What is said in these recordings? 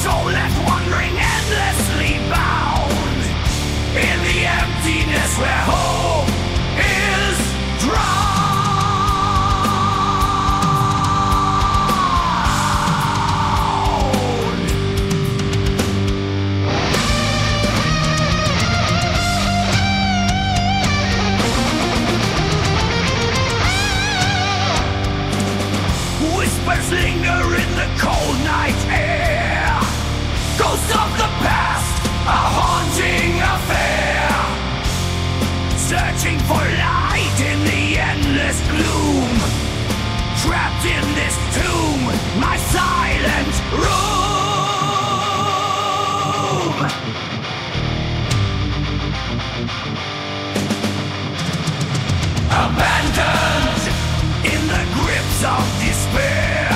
So left wandering endlessly bound in the emptiness where hope is drowned. whispers linger in the cold night air. Of despair,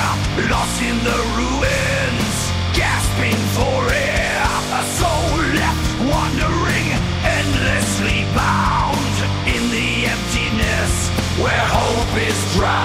lost in the ruins, gasping for air. A soul left wandering, endlessly bound in the emptiness where hope is drowned.